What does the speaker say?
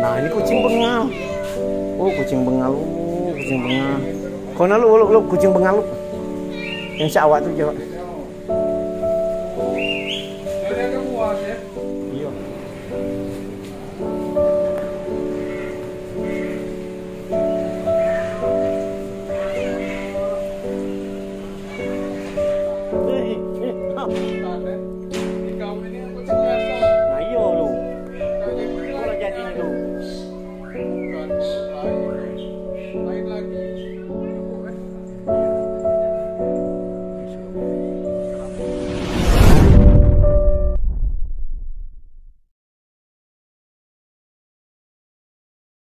nah ini kucing bengal. Oh kucing bengal. Oh, kucing bengal. Kau lu lu, lu kucing bengal lu. Yang awak tuh jawab like this.